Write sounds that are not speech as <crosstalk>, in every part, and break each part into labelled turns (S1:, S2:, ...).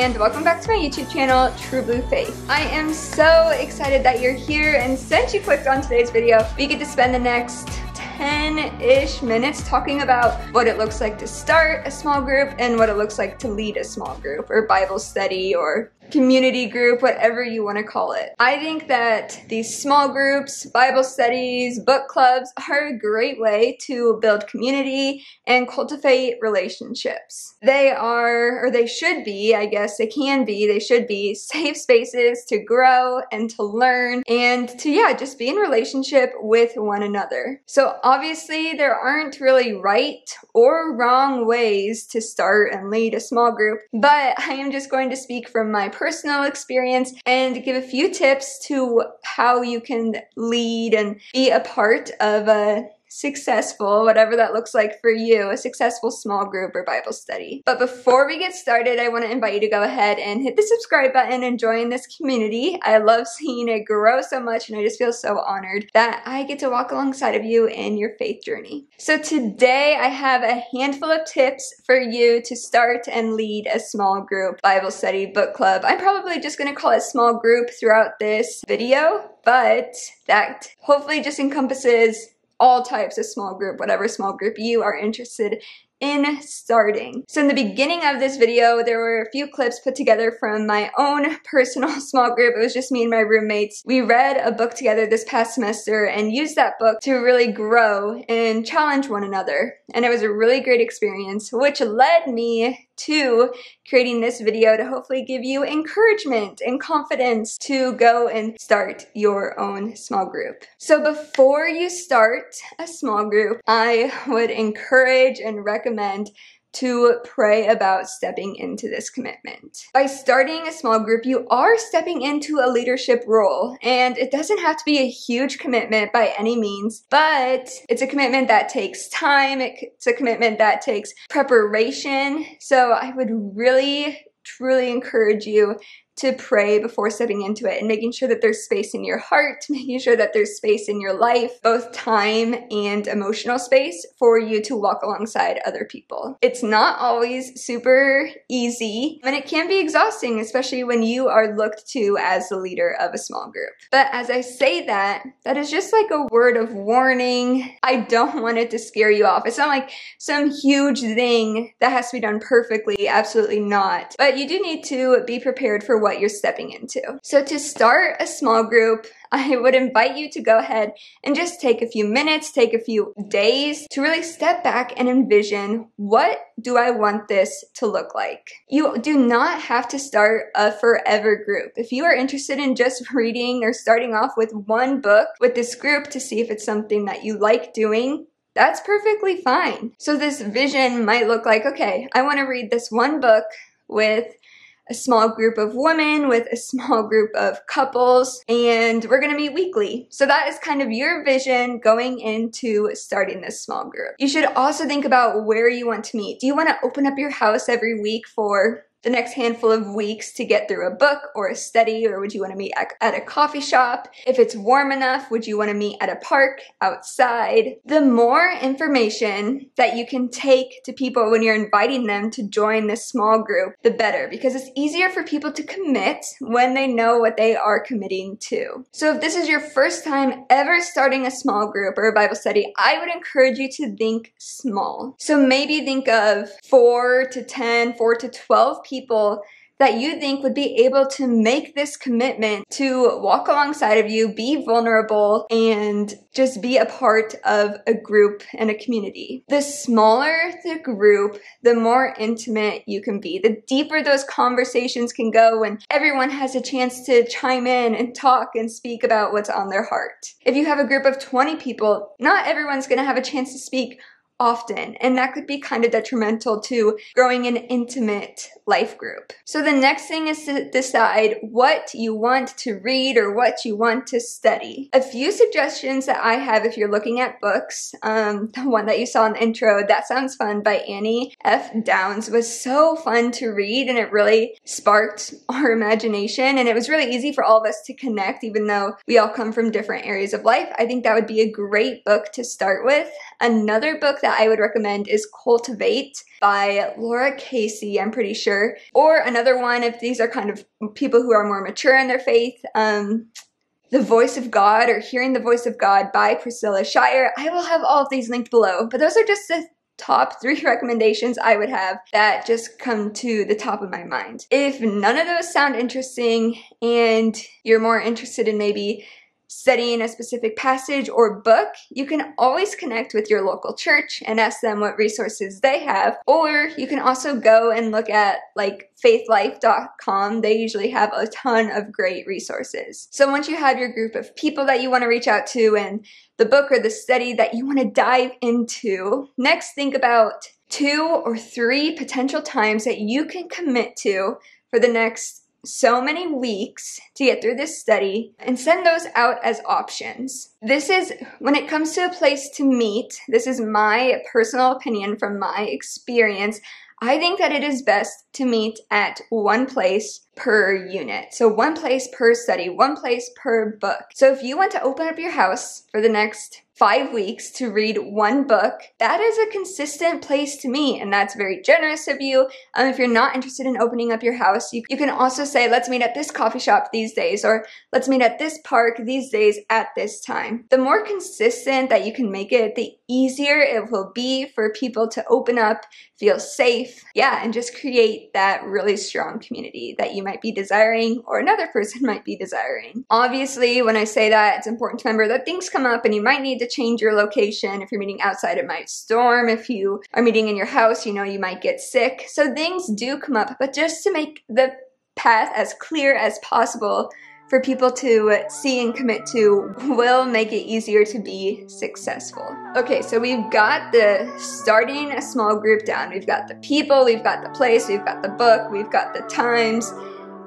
S1: and welcome back to my YouTube channel, True Blue Faith. I am so excited that you're here and since you clicked on today's video, we get to spend the next 10-ish minutes talking about what it looks like to start a small group and what it looks like to lead a small group or Bible study or community group, whatever you want to call it. I think that these small groups, Bible studies, book clubs are a great way to build community and cultivate relationships. They are, or they should be, I guess they can be, they should be <laughs> safe spaces to grow and to learn and to, yeah, just be in relationship with one another. So obviously there aren't really right or wrong ways to start and lead a small group, but I am just going to speak from my personal experience and give a few tips to how you can lead and be a part of a successful, whatever that looks like for you, a successful small group or Bible study. But before we get started, I want to invite you to go ahead and hit the subscribe button and join this community. I love seeing it grow so much and I just feel so honored that I get to walk alongside of you in your faith journey. So today I have a handful of tips for you to start and lead a small group Bible study book club. I'm probably just going to call it small group throughout this video, but that hopefully just encompasses all types of small group, whatever small group you are interested in starting. So in the beginning of this video, there were a few clips put together from my own <laughs> personal <laughs> small group. It was just me and my roommates. We read a book together this past semester and used that book to really grow and challenge one another. And it was a really great experience, which led me to creating this video to hopefully give you encouragement and confidence to go and start your own small group. So before you start a small group, I would encourage and recommend to pray about stepping into this commitment. By starting a small group, you are stepping into a leadership role, and it doesn't have to be a huge commitment by any means, but it's a commitment that takes time, it's a commitment that takes preparation. So I would really truly encourage you to pray before stepping into it and making sure that there's space in your heart, <laughs> making sure that there's space in your life, both time and emotional space for you to walk alongside other people. It's not always super easy and it can be exhausting, especially when you are looked to as the leader of a small group. But as I say that, that is just like a word of warning. I don't want it to scare you off. It's not like some huge thing that has to be done perfectly. Absolutely not. But you do need to be prepared for what what you're stepping into. So to start a small group, <laughs> I would invite you to go ahead and just take a few minutes, take a few days to really step back and envision what do I want this to look like? You do not have to start a forever group. If you are interested in just <laughs> reading or starting off with one book with this group to see if it's something that you like doing, that's perfectly fine. So this vision might look like, okay, I want to read this one book with a small group of women with a small group of couples, and we're gonna meet weekly. So that is kind of your vision going into starting this small group. You should also think about where you want to meet. Do you wanna open up your house every week for the next handful of weeks to get through a book or a study, or would you want to meet at a coffee shop? If it's warm enough, would you want to meet at a park, outside? The more information that you can take to people when you're inviting them to join this small group, the better, because it's easier for people to commit when they know what they are committing to. So if this is your first time ever starting a small group or a Bible study, I would encourage you to think small. So maybe think of four to 10, four to 12 people that you think would be able to make this commitment to walk alongside of you, be vulnerable, and just be a part of a group and a community. The smaller the group, the more intimate you can be. The deeper those conversations can go when everyone has a chance to chime in and talk and speak about what's on their heart. If you have a group of 20 people, not everyone's gonna have a chance to speak often, and that could be kind of detrimental to growing an intimate life group. So the next thing is to decide what you want to read or what you want to study. A few suggestions that I have if you're looking at books, um, <laughs> the one that you saw in the intro, That Sounds Fun by Annie F. Downs was so fun to read and it really sparked <laughs> our imagination and it was really easy for all of us to connect even though we all come from different areas of life. I think that would be a great book to start with. Another book that that I would recommend is Cultivate by Laura Casey, I'm pretty sure. Or another one, if these are kind of people who are more mature in their faith, um, the Voice of God or Hearing the Voice of God by Priscilla Shirer. I will have all of these linked below, but those are just the top three <laughs> recommendations I would have that just come to the top of my mind. If none of those sound interesting and you're more interested in maybe studying a specific passage or book, you can always connect with your local church and ask them what resources they have. Or you can also go and look at like faithlife.com. They usually have a ton of great resources. So once you have your group of people that you want to reach out to and the book or the study that you want to dive into, next think about two or three potential times that you can commit to for the next so many weeks to get through this study and send those out as options. This is, when it comes to a place to meet, this is my personal opinion from my experience. I think that it is best to meet at one place per unit. So one place per study, one place per book. So if you want to open up your house for the next five weeks to read one book, that is a consistent place to meet, and that's very generous of you. Um, if you're not interested in opening up your house, you, you can also say, let's meet at this coffee shop these days, or let's meet at this park these days at this time. The more consistent that you can make it, the easier it will be for people to open up, feel safe, yeah, and just create that really strong community that you might be desiring or another person <laughs> might be desiring. Obviously, when I say that, it's important to remember that things come up and you might need to change your location. If you're meeting outside, it might storm. If you are meeting in your house, you know, you might get sick. So things do come up, but just to make the path as clear as possible for people to see and commit to will make it easier to be successful. Okay, so we've got the starting a small group down. We've got the people, we've got the place, we've got the book, we've got the times.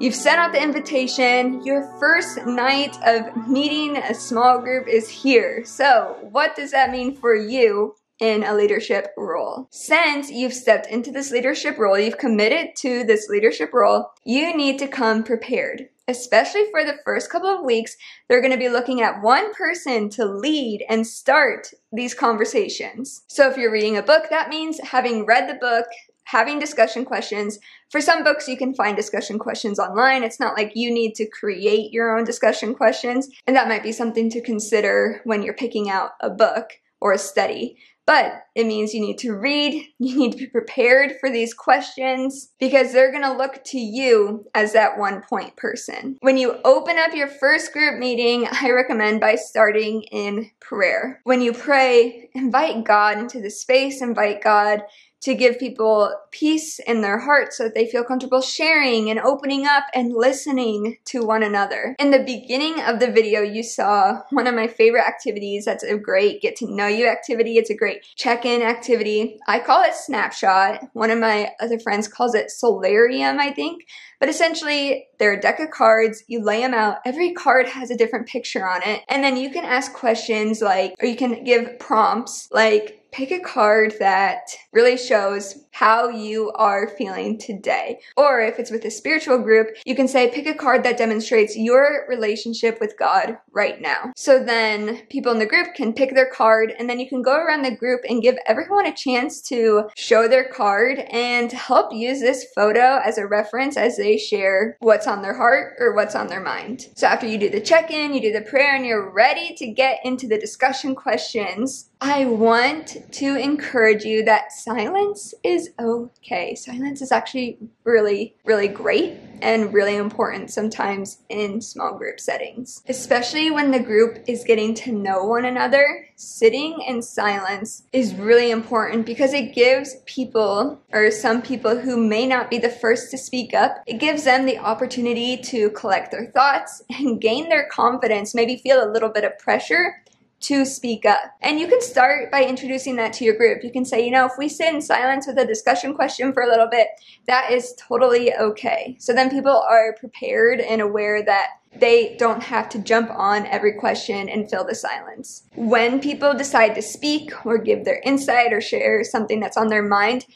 S1: You've sent out the invitation. Your first night of meeting a small group is here. So, what does that mean for you in a leadership role? Since you've stepped into this leadership role, you've committed to this leadership role, you need to come prepared. Especially for the first couple of weeks, they're going to be looking at one person to lead and start these conversations. So if you're reading a book, that means having read the book, having discussion questions. For some books, you can find discussion questions online. It's not like you need to create your own discussion questions, and that might be something to consider when you're picking out a book or a study. But it means you need to read, <laughs> you need to be prepared for these questions because they're gonna look to you as that one point person. When you open up your first group meeting, <laughs> I recommend by starting in prayer. When you pray, invite God into the space, invite God to give people peace in their heart so that they feel comfortable sharing and opening up and listening to one another. In the beginning of the video, you saw one of my favorite activities. That's a great get to know you activity. It's a great check in activity. I call it Snapshot. One of my other friends calls it Soularium, I think. But essentially, they're a deck of cards, you lay them out, every card has a different picture on it, and then you can ask questions like, or you can give prompts like, pick a card that really shows how you are feeling today. Or if it's with a spiritual group, you can say, pick a card that demonstrates your relationship with God right now. So then people in the group can pick their card and then you can go around the group and give everyone a chance to show their card and help use this photo as a reference as they share what's on their heart or what's on their mind. So after you do the check-in, you do the prayer and you're ready to get into the discussion questions, I want to encourage you that silence is okay. Silence is actually really, really great and really important sometimes in small group settings. Especially when the group is getting to know one another, sitting in silence is really important because it gives people, or some people who may not be the first to speak up, it gives them the opportunity to collect their thoughts and gain their confidence, maybe feel a little bit of pressure to speak up. And you can start by introducing that to your group. You can say, you know, if we sit in silence with a discussion question for a little bit, that is totally okay. So then people are prepared and aware that they don't have to jump on every question and fill the silence. When people decide to speak or give their insight or share something that's on their mind,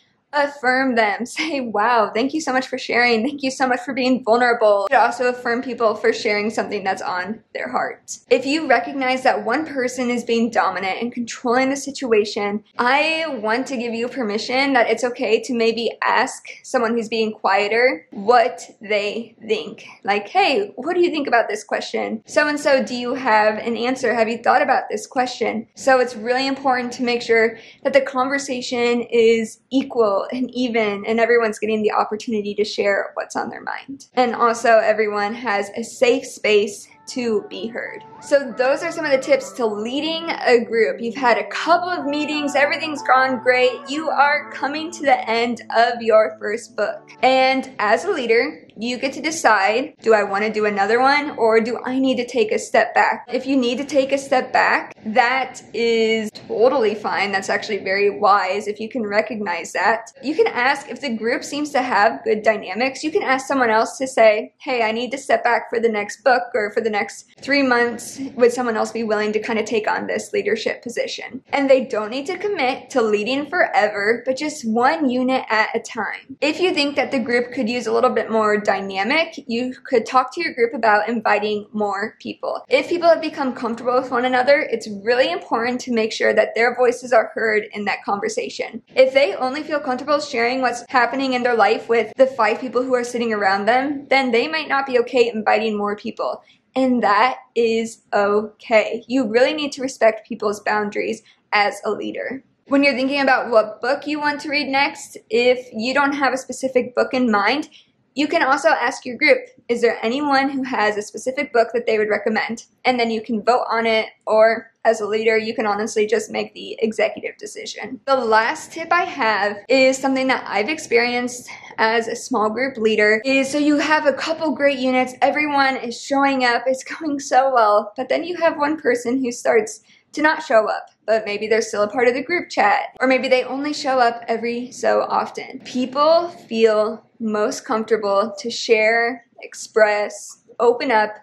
S1: affirm them. <laughs> Say, wow, thank you so much for sharing. Thank you so much for being vulnerable. You also affirm people for sharing something that's on their heart. If you recognize that one person is being dominant and controlling the situation, I want to give you permission that it's okay to maybe ask someone who's being quieter what they think. Like, hey, what do you think about this question? So and so, do you have an answer? Have you thought about this question? So it's really important to make sure that the conversation is equal and even and everyone's getting the opportunity to share what's on their mind. And also everyone has a safe space to be heard. So those are some of the tips to leading a group. You've had a couple of meetings, everything's gone great. You are coming to the end of your first book. And as a leader, you get to decide, do I want to do another one or do I need to take a step back? If you need to take a step back, that is totally fine. That's actually very wise if you can recognize that. You can ask if the group seems to have good dynamics, you can ask someone else to say, hey, I need to step back for the next book or for the next three months. Would someone else be willing to kind of take on this leadership position? And they don't need to commit to leading forever, but just one unit at a time. If you think that the group could use a little bit more dynamic, you could talk to your group about inviting more people. If people have become comfortable with one another, it's really important to make sure that their voices are heard in that conversation. If they only feel comfortable sharing what's happening in their life with the five people who are sitting around them, then they might not be okay inviting more people. And that is okay. You really need to respect people's boundaries as a leader. When you're thinking about what book you want to read next, if you don't have a specific book in mind, you can also ask your group, is there anyone who has a specific book that they would recommend? And then you can vote on it, or as a leader, you can honestly just make the executive decision. The last tip I have is something that I've experienced as a small group leader is so you have a couple great units, everyone is showing up, it's <laughs> going so well, but then you have one person who starts to not show up, but maybe they're still a part of the group chat, or maybe they only show up every so often. People feel most comfortable to share, express, open up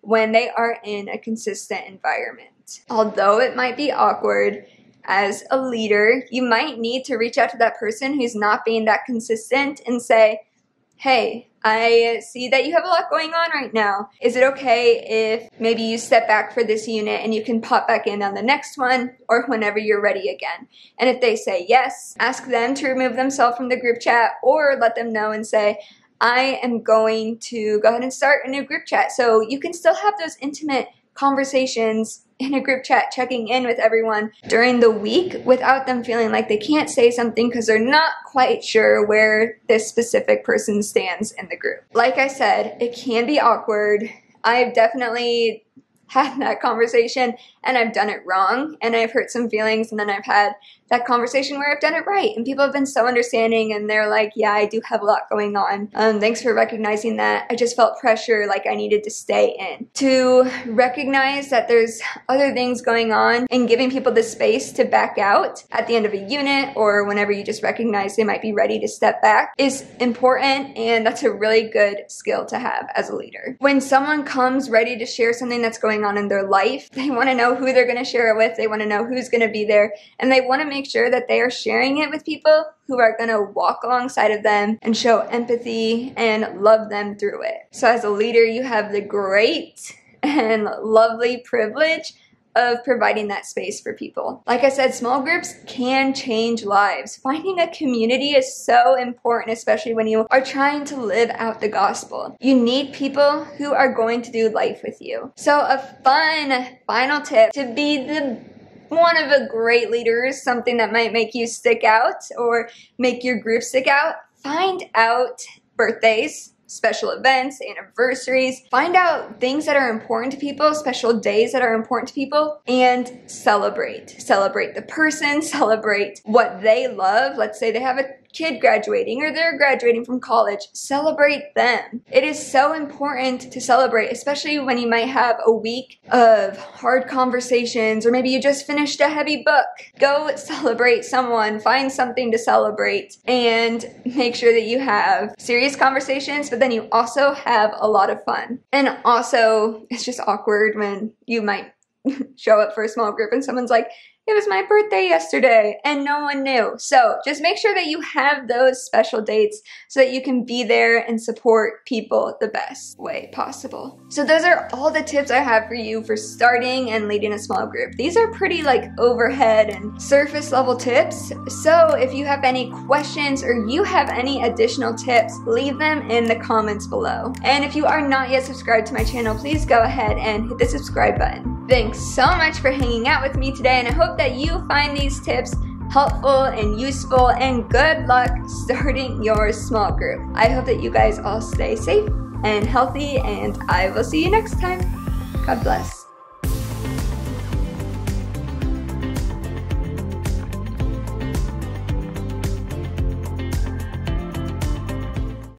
S1: when they are in a consistent environment. Although it might be awkward, as a leader, you might need to reach out to that person who's not being that consistent and say, hey, I see that you have a lot going on right now. Is it okay if maybe you step back for this unit and you can pop back in on the next one or whenever you're ready again? And if they say yes, ask them to remove themselves from the group chat or let them know and say, I am going to go ahead and start a new group chat. So you can still have those intimate conversations in a group chat checking in with everyone during the week without them feeling like they can't say something because they're not quite sure where this specific person stands in the group. Like I said, it can be awkward. I've definitely had that conversation and I've done it wrong and I've hurt some feelings and then I've had that conversation where I've done it right. And people have been so understanding and they're like, yeah, I do have a lot going on. Um, thanks for recognizing that. I just felt pressure like I needed to stay in. To recognize that there's other things going on and giving people the space to back out at the end of a unit or whenever you just recognize they might be ready to step back is important and that's a really good skill to have as a leader. When someone comes ready to share something that's going on in their life, they want to know who they're going to share it with, they want to know who's going to be there, and they want to make sure that they are sharing it with people who are going to walk alongside of them and show empathy and love them through it. So, as a leader, you have the great and lovely privilege of providing that space for people. Like I said, small groups can change lives. Finding a community is so important, especially when you are trying to live out the gospel. You need people who are going to do life with you. So, a fun final tip to be the one of the great leaders, something that might make you stick out or make your group stick out, find out birthdays, special events, anniversaries. Find out things that are important to people, special days that are important to people, and celebrate. Celebrate the person, <laughs> celebrate what they love. Let's say they have a kid graduating or they're graduating from college, celebrate them. It is so important to celebrate, especially when you might have a week of hard conversations or maybe you just finished a heavy book. Go celebrate someone, find something to celebrate, and make sure that you have serious conversations, but then you also have a lot of fun. And also, it's just awkward when you might <laughs> show up for a small group and someone's like, it was my birthday yesterday and no one knew. So just make sure that you have those special dates so that you can be there and support people the best way possible. So those are all the tips I have for you for starting and leading a small group. These are pretty like overhead and surface level tips. So if you have any questions or you have any additional tips, leave them in the comments below. And if you are not yet subscribed to my channel, please go ahead and hit the subscribe button. Thanks so much for hanging out with me today and I hope that you find these tips helpful and useful and good luck starting your small group. I hope that you guys all stay safe and healthy and I will see you next time. God bless.